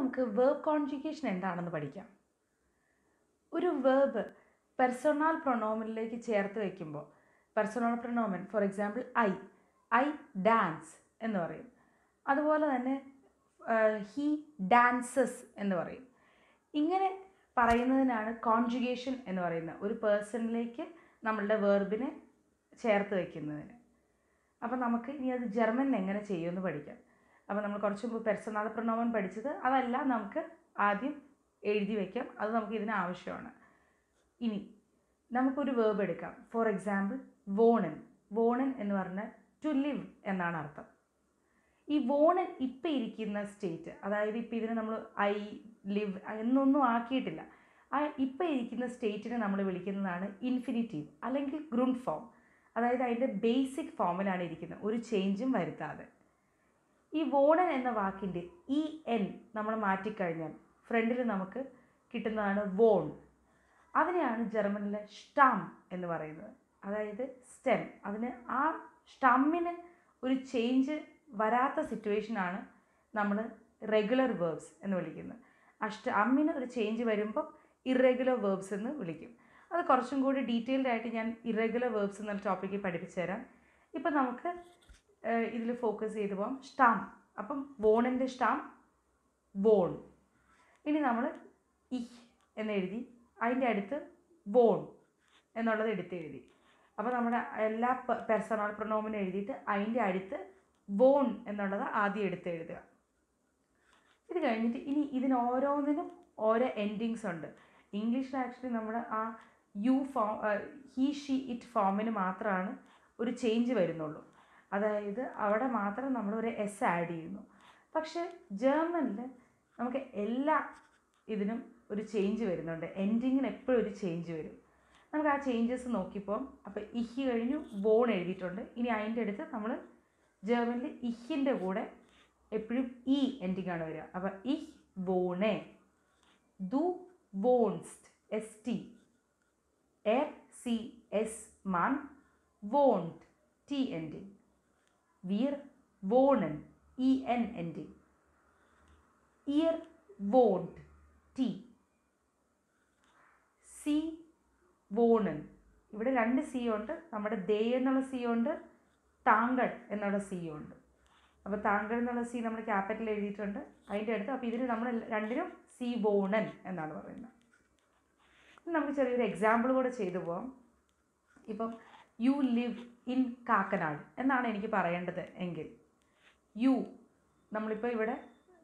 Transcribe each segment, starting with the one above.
നമുക്ക് verb conjugation എന്താണെന്ന് പഠിക്കാം. ഒരു വേർബ് പെർസണൽ പ്രൊണോമിനിലേക്ക് ചേർത്ത് വയ്ക്കുമ്പോൾ personal pronoun for example I I dance എന്ന് പറയും. അതുപോലെ തന്നെ ഹീ ഡാൻസസ് എന്ന് പറയും. ഇങ്ങനെ പറയുന്നതിനാണ് കോൺജുഗേഷൻ എന്ന് പറയുന്നത്. ഒരു പേഴ്സണിലേക്ക് നമ്മളുടെ വേർബിനെ ചേർത്ത് വയ്ക്കുന്നതിന് അപ്പോൾ നമുക്ക് ഇനി അത് ജർമ്മനിൽ എങ്ങനെ ചെയ്യുമെന്ന് പഠിക്കാം. അപ്പോൾ നമ്മൾ കുറച്ച് മുമ്പ് പെർസണൽ പ്രണോമൻ പഠിച്ചത് അതെല്ലാം നമുക്ക് ആദ്യം എഴുതി വയ്ക്കാം അത് നമുക്ക് ഇതിന് ആവശ്യമാണ്. ഇനി നമുക്കൊരു വേർബ് എടുക്കാം. For example വോണൻ. വോണൻ എന്ന് പറഞ്ഞാൽ ടു ലിവ് എന്നാണ് അർത്ഥം. ഈ വോണൻ ഇപ്പം ഇരിക്കുന്ന സ്റ്റേറ്റ് അതായത് ഇപ്പം ഇതിനെ നമ്മൾ ഐ ലിവ് എന്നൊന്നും ആക്കിയിട്ടില്ല. ആ ഇപ്പം ഇരിക്കുന്ന സ്റ്റേറ്റിനെ നമ്മൾ വിളിക്കുന്നതാണ് ഇൻഫിനിറ്റീവ് അല്ലെങ്കിൽ ഗ്രൂണ്ട് ഫോം അതായത് അതിന്റെ ബേസിക് ഫോമിലാണ് ഇരിക്കുന്നത്. ഒരു ചേഞ്ചും വരുത്താതെ. ഈ വോണൻ എന്ന വാക്കിന്റെ ഇ എൻ നമ്മൾ മാറ്റിക്കഴിഞ്ഞാൽ ഫ്രണ്ടിൽ നമുക്ക് കിട്ടുന്നതാണ് വോൺ. അതിനെയാണ് ജർമ്മനിലെ സ്റ്റാം എന്ന് പറയുന്നത്. അതായത് സ്റ്റെം. അതിന് ആ സ്റ്റമ്മിന് ഒരു ചേഞ്ച് വരാത്ത സിറ്റുവേഷനാണ് നമ്മൾ റെഗുലർ വേർബ്സ് എന്ന് വിളിക്കുന്നത്. ആ സ്റ്റമ്മിന് ഒരു ചേഞ്ച് വരുമ്പോൾ ഇറെഗുലർ വേർബ്സ് എന്ന് വിളിക്കും. അത് കുറച്ചും കൂടി ഡീറ്റെയിൽഡ് ആയിട്ട് ഞാൻ ഇറെഗുലർ വേർബ്സ് എന്നുള്ള ടോപ്പിക്കിൽ പഠിപ്പിച്ചു തരാം ഇപ്പം നമുക്ക് ഇതിൽ ഫോക്കസ് ചെയ്ത് പോകാം സ്റ്റാം അപ്പം വോണിന്റെ സ്റ്റാം ബോൺ ഇനി നമ്മൾ എന്ന് എന്നെഴുതി. അതിന്റെ അടുത്ത് ബോൺ എന്നുള്ളത് എടുത്ത് എഴുതി. അപ്പോൾ നമ്മുടെ എല്ലാ പെർസണൽ പ്രൊണോമിനും എഴുതിയിട്ട് അതിന്റെ അടുത്ത് ബോൺ എന്നുള്ളത് ആദ്യം എടുത്ത് എഴുതുക. ഇത് കഴിഞ്ഞിട്ട് ഇനി ഇതിന് ഓരോന്നിനും ഓരോ എൻഡിങ്സ് ഉണ്ട്. ഇംഗ്ലീഷിൽ ആക്ച്വലി നമ്മൾ ആ you form he she it ഫോമിന് മാത്രമാണ് ഒരു ചേഞ്ച് വരുന്നുള്ളൂ. അതായത് അവിടെ മാത്രം നമ്മൾ ഒരു എസ് ആഡ് ചെയ്യുന്നു. പക്ഷേ ജർമ്മനിൽ നമുക്ക് എല്ലാ ഇതിനും ഒരു ചേഞ്ച് വരുന്നുണ്ട്. എൻഡിങ്ങിന് എപ്പോഴും ഒരു ചേഞ്ച് വരും. നമുക്ക് ആ ചേഞ്ചസ് നോക്കിപ്പോൾ അപ്പോൾ ഇഹ് കഴിഞ്ഞു ബോൺ എഴുതിയിട്ടുണ്ട്. ഇനി അതിന്റെ അടുത്ത് നമ്മൾ ജർമ്മനിൽ ഇഹിന്റെ കൂടെ എപ്പോഴും ഇ എൻഡിങ് ആണ് വരിക. അപ്പോൾ ഇഹ് ബോണേ ദു വോൺസ്റ്റ് എസ് ടി എ സി എസ് മാൻ വോണ്ട് ടി എൻഡിങ് wir wohnen. എൻ ending ihr wohnt. T. സി വോണൻ ഇവിടെ രണ്ട് സി ഉണ്ട്. നമ്മുടെ ദേ എന്നുള്ള സി ഉണ്ട്. താങ്കൾ എന്നുള്ള സി ഉണ്ട്. അപ്പോൾ താങ്കൾ എന്നുള്ള സി നമ്മൾ ക്യാപിറ്റൽ എഴുതിയിട്ടുണ്ട്. അതിന്റെ അടുത്ത് അപ്പോൾ ഇതിന് നമ്മൾ രണ്ടിനും സി വോണൻ എന്നാണ് പറയുന്നത്. നമുക്ക് ചെറിയൊരു എക്സാമ്പിൾ കൂടെ ചെയ്തു പോവാം. ഇപ്പം യു ലിവ് ഇൻ കാക്കനാട് എന്നാണ് എനിക്ക് പറയേണ്ടത് എങ്കിൽ. യു നമ്മളിപ്പോൾ ഇവിടെ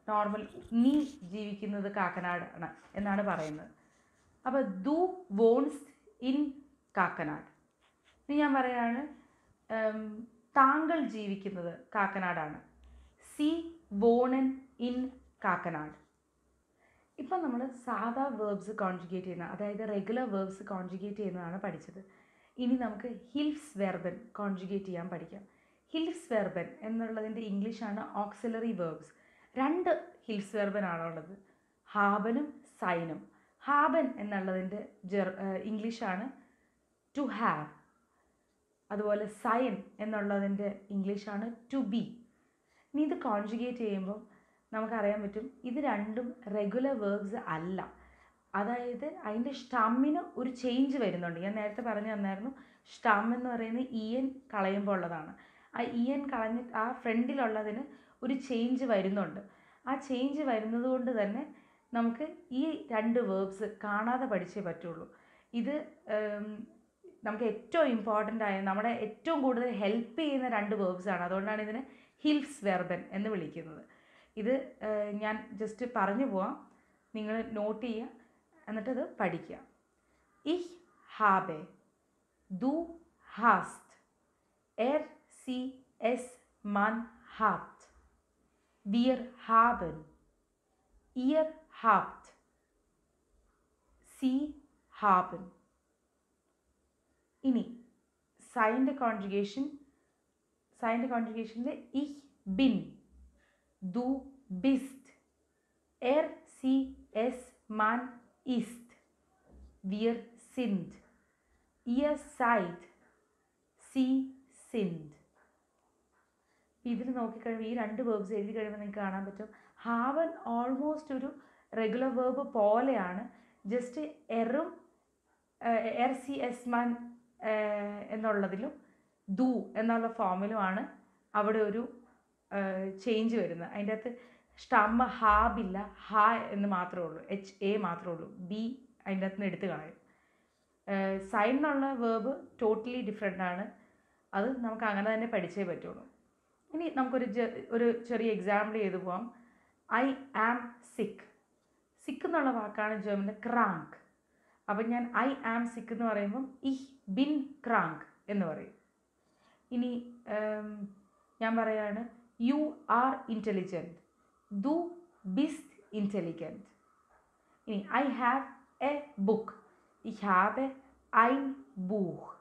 നോർമൽ നീ ജീവിക്കുന്നത് കാക്കനാട് ആണ് എന്നാണ് പറയുന്നത്. അപ്പോൾ ദു വോൺസ് ഇൻ കാക്കനാട്. ഇനി ഞാൻ പറയാണ് താങ്കൾ ജീവിക്കുന്നത് കാക്കനാടാണ്. സി വോണൻ ഇൻ കാക്കനാട്. ഇപ്പം നമ്മൾ സാധാ വേർബ്സ് കോൺജുഗേറ്റ് ചെയ്യുന്ന അതായത് റെഗുലർ വേർബ്സ് കോൺജുഗേറ്റ് ചെയ്യുന്നതാണ് പഠിച്ചത്. ഇനി നമുക്ക് ഹിൽസ് വെർബൻ കോൺജുഗേറ്റ് ചെയ്യാൻ പഠിക്കാം. ഹിൽസ് വെർബൻ എന്നുള്ളതിന്റെ ഇംഗ്ലീഷാണ് ഓക്സിലറി വേർബ്സ് രണ്ട് ഹിൽസ് വെർബൻ ആണുള്ളത്. ഹാബനും സൈനും. ഹാബൻ എന്നുള്ളതിന്റെ ജെർ ഇംഗ്ലീഷാണ് ടു ഹാവ് അതുപോലെ സൈൻ എന്നുള്ളതിന്റെ ഇംഗ്ലീഷാണ് ടു ബി ഇനി ഇത് കോൺജുഗേറ്റ് ചെയ്യുമ്പോൾ നമുക്കറിയാൻ പറ്റും ഇത് രണ്ടും റെഗുലർ വേർബ്സ് അല്ല. അതായത് അതിന്റെ സ്റ്റമ്മിന് ഒരു ചേഞ്ച് വരുന്നുണ്ട്. ഞാൻ നേരത്തെ പറഞ്ഞു തന്നായിരുന്നു സ്റ്റം എന്ന് പറയുന്നത് ഇ എൻ കളയുമ്പോൾ ഉള്ളതാണ്. ആ ഇ എൻ കളഞ്ഞ് ആ ഫ്രണ്ടിലുള്ളതിന് ഒരു ചേഞ്ച് വരുന്നുണ്ട്. ആ ചേഞ്ച് വരുന്നത് കൊണ്ട് തന്നെ നമുക്ക് ഈ രണ്ട് വേർബ്സ് കാണാതെ പഠിച്ചേ പറ്റുള്ളൂ. ഇത് നമുക്ക് ഏറ്റവും ഇമ്പോർട്ടന്റ് ആയ നമ്മുടെ ഏറ്റവും കൂടുതൽ ഹെൽപ്പ് ചെയ്യുന്ന രണ്ട് വേർബ്സാണ് അതുകൊണ്ടാണ് ഇതിനെ ഹിൽസ് വെർബൻ എന്ന് വിളിക്കുന്നത്. ഇത് ഞാൻ ജസ്റ്റ് പറഞ്ഞു പോവാം. നിങ്ങൾ നോട്ട് ചെയ്യുക. എന്നിട്ടത് പഠിക്കുക. ഇഹ് ഹാബെ. ദു ഹാസ്റ്റ്. എർ സി എസ് മൻ ഹാപ്റ്റ് വിയർ ഹാബൻ. ഇയർ ഹാപ്റ്റ് സി ഹാബൻ. ഇനി സൈന്റെ കോൺജുഗേഷൻ സൈന്റെ കോൺജുഗേഷനിൽ ഇഹ് ബിൻ. ദു ബിസ്റ്റ്. എർ സി എസ് മാൻ ist wir sind. Ihr seid. Sie sind. ഇതിൽ നോക്കിക്കഴിയുമ്പോൾ ഈ രണ്ട് വേർബ്സ് എഴുതി കഴിയുമ്പോൾ നിങ്ങൾക്ക് കാണാൻ പറ്റും. ഹാവൻ ഓൾമോസ്റ്റ് ഒരു റെഗുലർ വേർബ് പോലെയാണ്. ജസ്റ്റ് എറും എർ സി എസ് മാൻ എന്നുള്ളതിലും ദു എന്നുള്ള ഫോമിലുമാണ് അവിടെ ഒരു ചേഞ്ച് വരുന്നത്. അതിന്റെ അകത്ത് സ്റ്റമ്മ ഹാബില്ല ഹ എന്ന് മാത്രമേ ഉള്ളൂ. എച്ച് എ മാത്രമേ ഉള്ളൂ. ബി അതിന്റെ അകത്ത് നിന്ന് എടുത്ത് കളയും. സൈൻ എന്നുള്ള വേർബ് ടോട്ടലി ഡിഫറെന്റ് ആണ്. അത് നമുക്ക് അങ്ങനെ തന്നെ പഠിച്ചേ പറ്റുള്ളൂ. ഇനി നമുക്കൊരു ഒരു ചെറിയ എക്സാമ്പിൾ ചെയ്തു പോവാം. ഐ ആം സിക്ക് സിക്ക് എന്നുള്ള വാക്കാണ് ജർമ്മനിൽ ക്രാങ്ക് അപ്പം ഞാൻ ഐ ആം സിക്ക് എന്ന് പറയുമ്പം ഇഹ് ബിൻ ക്രാങ്ക് എന്ന് പറയും. ഇനി ഞാൻ പറയാണ് യു ആർ ഇന്റലിജന്റ് ദു ബിസ്റ്റ് ഇന്റലിജന്റ് ഇനി I have a book ich habe ein Buch.